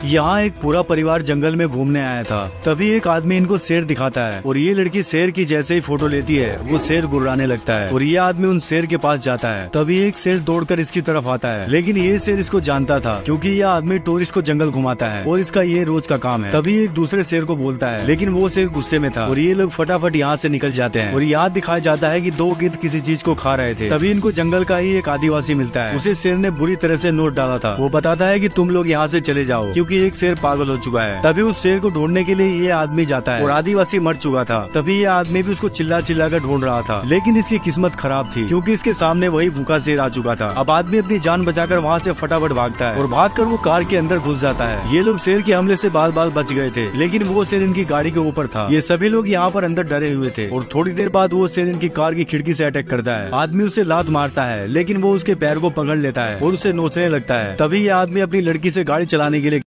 यहाँ एक पूरा परिवार जंगल में घूमने आया था। तभी एक आदमी इनको शेर दिखाता है और ये लड़की शेर की जैसे ही फ़ोटो लेती है, वो शेर गुर्राने लगता है और ये आदमी उन शेर के पास जाता है। तभी एक शेर दौड़कर इसकी तरफ़ आता है, लेकिन ये शेर इसको जानता था क्योंकि ये आदमी टूरिस्ट को जंगल घुमाता है और इसका ये रोज का काम है। तभी एक दूसरे शेर को बोलता है, लेकिन वो शेर गुस्से में था और ये लोग फटाफट यहाँ से निकल जाते हैं और यहाँ दिखाया जाता है की दो गिद्ध किसी चीज़ को खा रहे थे। तभी इनको जंगल का ही एक आदिवासी मिलता है। उसे शेर ने बुरी तरह से नोट डाला था। वो बताता है की तुम लोग यहाँ से चले जाओ क्यूँकी एक शेर पागल हो चुका है। तभी उस शेर को ढूँढने के लिए ये आदमी जाता है। और आदिवासी मर चुका था। तभी ये आदमी भी उसको चिल्ला चिल्ला कर ढूंढ रहा था। लेकिन इसकी किस्मत खराब थी, क्योंकि इसके सामने वही भूखा शेर आ चुका था। अब आदमी अपनी जान बचाकर वहाँ से फटाफट भागता है और भागकर वो कार के अंदर घुस जाता है। ये लोग शेर के हमले से बाल बाल बच गए थे, लेकिन वो शेर इनकी गाड़ी के ऊपर था। ये सभी लोग यहाँ पर अंदर डरे हुए थे और थोड़ी देर बाद वो शेर इनकी कार की खिड़की से अटैक करता है। आदमी उसे लात मारता है, लेकिन वो उसके पैर को पकड़ लेता है और उसे नोचने लगता है। तभी ये आदमी अपनी लड़की से गाड़ी चलाने के लिए